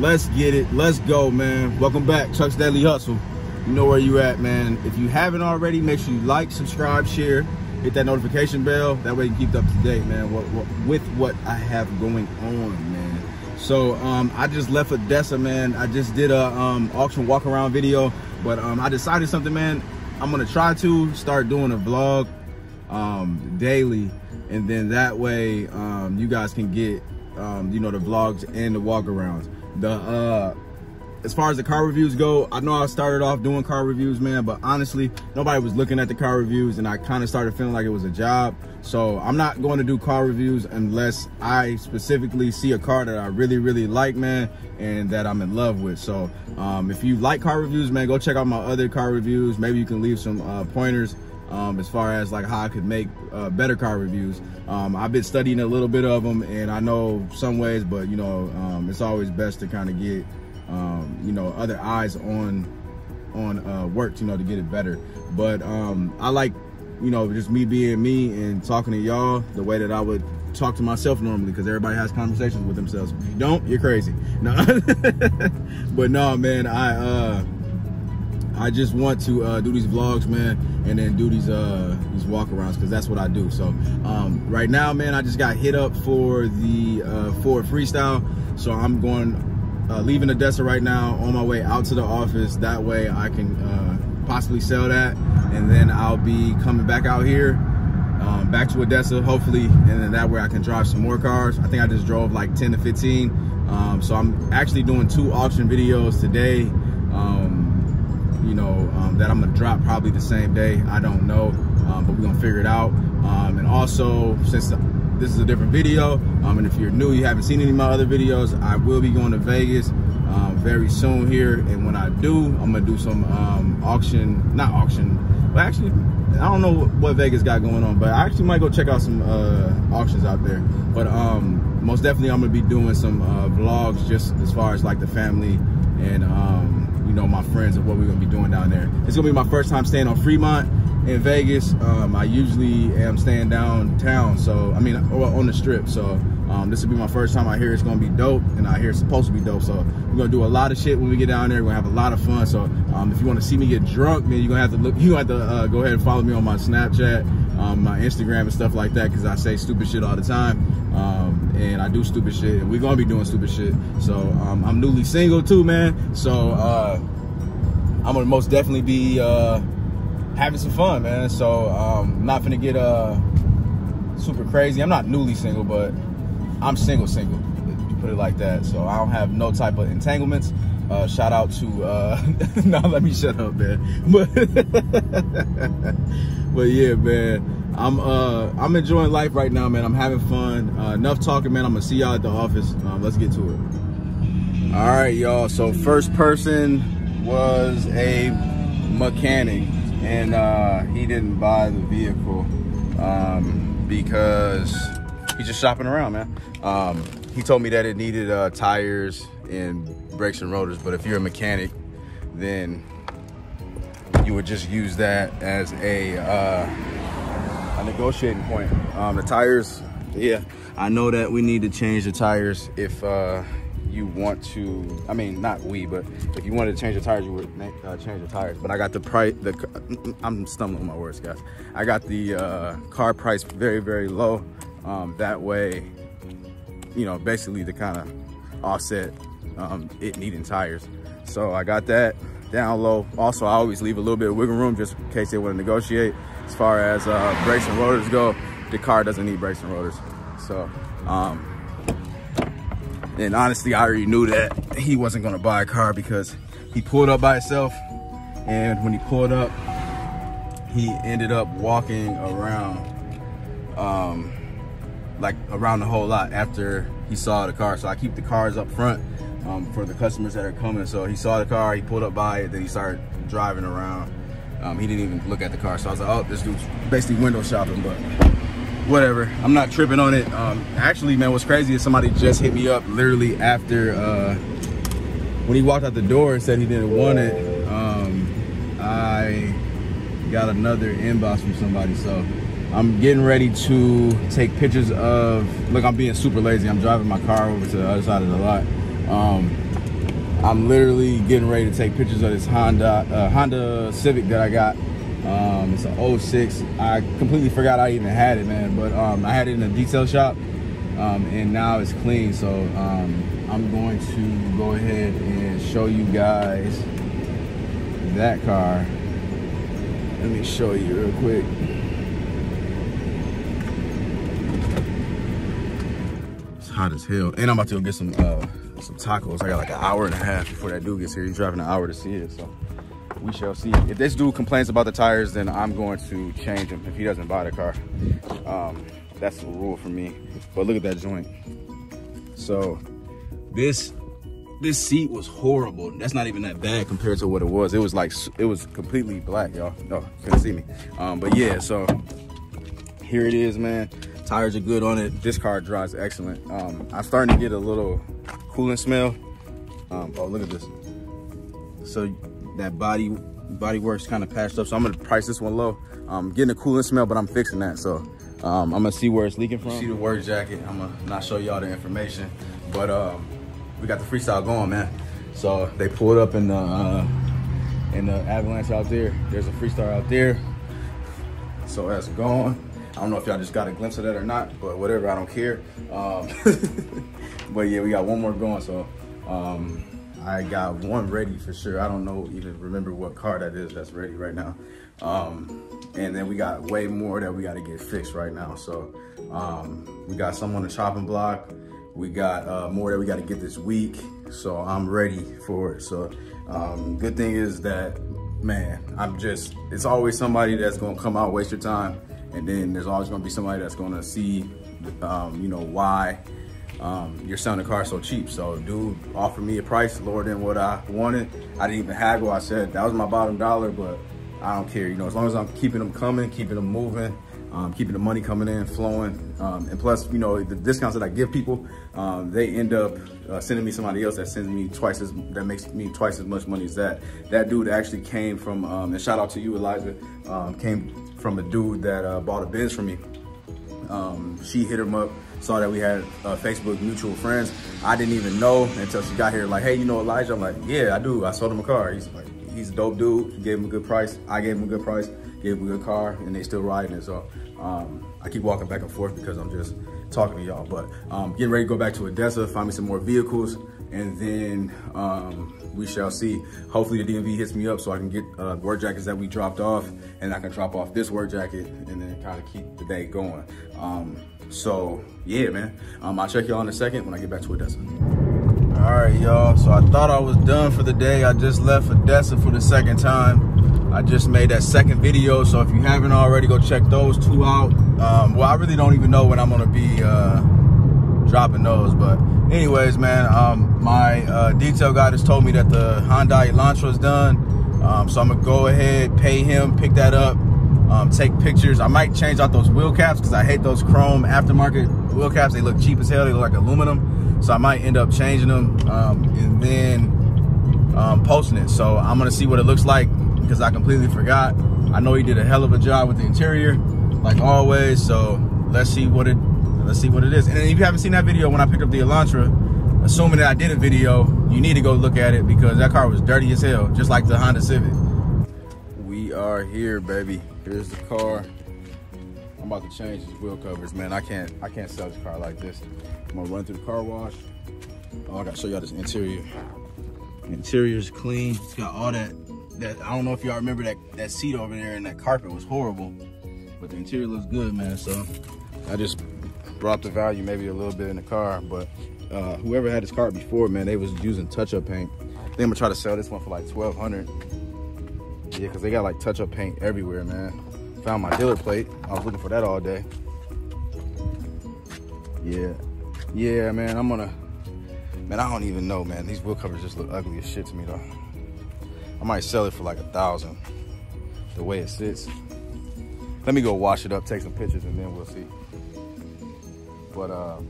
Let's get it. Let's go, man. Welcome back, Chuck's Daily Hustle. You know where you at, man. If you haven't already, make sure you like, subscribe, share, hit that notification bell. That way you can keep up to date, man, what, what, with what I have going on, man. So um, I just left ADESA, man. I just did a um, auction walk around video, but um, I decided something, man. I'm gonna try to start doing a vlog um, daily, and then that way um, you guys can get um, you know the vlogs and the walk arounds. The uh, as far as the car reviews go, I know I started off doing car reviews, man, but honestly, nobody was looking at the car reviews and I kind of started feeling like it was a job. So I'm not going to do car reviews unless I specifically see a car that I really, really like, man, and that I'm in love with. So um, if you like car reviews, man, go check out my other car reviews. Maybe you can leave some uh, pointers um, as far as like how I could make uh, better car reviews. Um, I've been studying a little bit of them and I know some ways, but you know, um, it's always best to kind of get um, you know, other eyes on on uh, work, you know, to get it better. But um, I like, you know, just me being me and talking to y'all the way that I would talk to myself normally because everybody has conversations with themselves. If you don't, you're crazy. No, but no, man, I uh, I just want to uh, do these vlogs, man, and then do these uh, these walkarounds because that's what I do. So um, right now, man, I just got hit up for the uh, Ford Freestyle, so I'm going uh, leaving ADESA right now on my way out to the office. That way I can uh, possibly sell that and then I'll be coming back out here, um, back to ADESA hopefully, and then that way I can drive some more cars. I think I just drove like 10 to 15. Um, so I'm actually doing two auction videos today, um, you know, um, that I'm gonna drop probably the same day. I don't know, um, but we're gonna figure it out. Um, and also, since this is a different video. Um, and if you're new, you haven't seen any of my other videos, I will be going to Vegas um, very soon here. And when I do, I'm gonna do some auction, not auction, but actually, I don't know what Vegas got going on, but I actually might go check out some uh, auctions out there. But um, most definitely, I'm gonna be doing some uh, vlogs just as far as like the family and um, know my friends and what we're gonna be doing down there. It's gonna be my first time staying on Fremont in Vegas, um, I usually am staying downtown. So, I mean, on the strip. So, um, this will be my first time out here. It's gonna be dope, and I hear it's supposed to be dope. So, we're gonna do a lot of shit when we get down there. We're gonna have a lot of fun. So, um, if you want to see me get drunk, man, you're gonna have to look. You have to uh, go ahead and follow me on my Snapchat, um, my Instagram, and stuff like that, because I say stupid shit all the time, um, and I do stupid shit. We're gonna be doing stupid shit. So, um, I'm newly single too, man. So, uh, I'm gonna most definitely be. Uh, having some fun, man. So um, not gonna get uh, super crazy. I'm not newly single, but I'm single, single. Put it like that. So I don't have no type of entanglements. Uh, shout out to uh, let me shut up, man. But but yeah, man. I'm uh I'm enjoying life right now, man. I'm having fun. Uh, enough talking, man. I'm gonna see y'all at the office. Um, let's get to it. All right, y'all. So first person was a mechanic and uh, he didn't buy the vehicle um, because he's just shopping around, man. Um, he told me that it needed uh, tires and brakes and rotors, but if you're a mechanic, then you would just use that as a uh, a negotiating point. Um, the tires, yeah, I know that we need to change the tires if uh, you want to, I mean, not we, but if you wanted to change the tires, you would uh, change the tires. But I got the price, the, I'm stumbling on my words, guys. I got the uh, car price very, very low. Um, that way, you know, basically to kind of offset um, it needing tires. So I got that down low. Also, I always leave a little bit of wiggle room just in case they want to negotiate. As far as uh, brakes and rotors go, the car doesn't need brakes and rotors. So, um, and honestly, I already knew that he wasn't gonna buy a car because he pulled up by himself. And when he pulled up, he ended up walking around, um, like around the whole lot after he saw the car. So I keep the cars up front um, for the customers that are coming. So he saw the car, he pulled up by it, then he started driving around. Um, he didn't even look at the car. So I was like, oh, this dude's basically window shopping, but whatever. I'm not tripping on it. Um, actually, man, what's crazy is somebody just hit me up literally after uh, when he walked out the door and said he didn't want it. Um, I got another inbox from somebody, so I'm getting ready to take pictures of. Look, I'm being super lazy. I'm driving my car over to the other side of the lot. I'm literally getting ready to take pictures of this Honda uh, Honda Civic that I got. Um, it's an 06. I completely forgot I even had it, man. But um, I had it in a detail shop, um, and now it's clean. So um, I'm going to go ahead and show you guys that car. Let me show you real quick. It's hot as hell. And I'm about to go get some uh, some tacos. I got like an hour and a half before that dude gets here. He's driving an hour to see it, so we shall see. If this dude complains about the tires, then I'm going to change him if he doesn't buy the car. Um, that's the rule for me. But look at that joint. So this this seat was horrible. That's not even that bad compared to what it was. It was like, it was completely black, y'all. No, couldn't see me. Um, but yeah, so here it is, man. Tires are good on it. This car drives excellent. Um, I'm starting to get a little coolant smell. Um, oh, look at this. So that body body works kind of patched up. So I'm gonna price this one low. I'm getting a coolant smell, but I'm fixing that. So um, I'm gonna see where it's leaking from. See the work jacket. I'm gonna not show y'all the information, but um, we got the freestyle going, man. So they pulled up in the uh, in the avalanche out there. There's a freestyle out there. So that's going. I don't know if y'all just got a glimpse of that or not, but whatever, I don't care. Um, but yeah, we got one more going. So um, I got one ready for sure. I don't know, even remember what car that is that's ready right now. Um, and then we got way more that we got to get fixed right now. So um, we got some on the chopping block. We got uh, more that we got to get this week. So I'm ready for it. So um, good thing is that, man, I'm just, it's always somebody that's going to come out, waste your time. And then there's always going to be somebody that's going to see, um, you know, why um, you're selling the car so cheap. So dude offered me a price lower than what I wanted. I didn't even haggle. I said that was my bottom dollar, but I don't care. You know, as long as I'm keeping them coming, keeping them moving, um, keeping the money coming in, flowing. Um, and plus, you know, the discounts that I give people, um, they end up uh, sending me somebody else that sends me twice as, that makes me twice as much money as that. That dude actually came from, um, and shout out to you, Elijah, um, came from a dude that uh, bought a Benz from me. Um, she hit him up, saw that we had uh, Facebook mutual friends. I didn't even know until she got here, like, hey, you know Elijah? I'm like, yeah, I do. I sold him a car. He's like, he's a dope dude. Gave him a good price. I gave him a good price. Gave him a good car, and they still riding it. So um, I keep walking back and forth because I'm just talking to y'all. But um, getting ready to go back to ADESA, find me some more vehicles, and then um, we shall see. Hopefully the DMV hits me up so I can get uh, work jackets that we dropped off, and I can drop off this work jacket, and then kind of keep the day going. So yeah, man. Um, I'll check y'all in a second when I get back to ADESA. All right, y'all. So I thought I was done for the day. I just left ADESA for the second time. I just made that second video. So if you haven't already, go check those two out. Um, well, I really don't even know when I'm gonna be uh, dropping those. But anyways, man, um, my uh, detail guy just told me that the Hyundai Elantra is done. Um, so I'm gonna go ahead, pay him, pick that up, um, take pictures. I might change out those wheel caps because I hate those chrome aftermarket wheel caps. They look cheap as hell. They look like aluminum. So I might end up changing them um, and then um, posting it. So I'm gonna see what it looks like because I completely forgot. I know he did a hell of a job with the interior, like always. So let's see what it let's see what it is. And if you haven't seen that video when I picked up the Elantra, assuming that I did a video, you need to go look at it because that car was dirty as hell, just like the Honda Civic. Are here, baby. Here's the car. I'm about to change these wheel covers, man. I can't I can't sell this car like this. I'm gonna run through the car wash. Oh, I gotta show y'all this interior. Interior's clean. It's got all that that I don't know if y'all remember that that seat over there and that carpet was horrible. But the interior looks good, man. So I just brought the value maybe a little bit in the car, but uh, whoever had this car before, man, they was using touch-up paint. I think I'm gonna try to sell this one for like 1200 Yeah, because they got like touch-up paint everywhere, man. Found my dealer plate. I was looking for that all day. Yeah. Yeah, man, I'm gonna, man, I don't even know, man. These wheel covers just look ugly as shit to me, though. I might sell it for like a thousand, the way it sits. Let me go wash it up, take some pictures, and then we'll see. But, uh,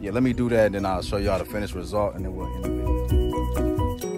yeah, let me do that, and then I'll show y'all the finished result, and then we'll end the video.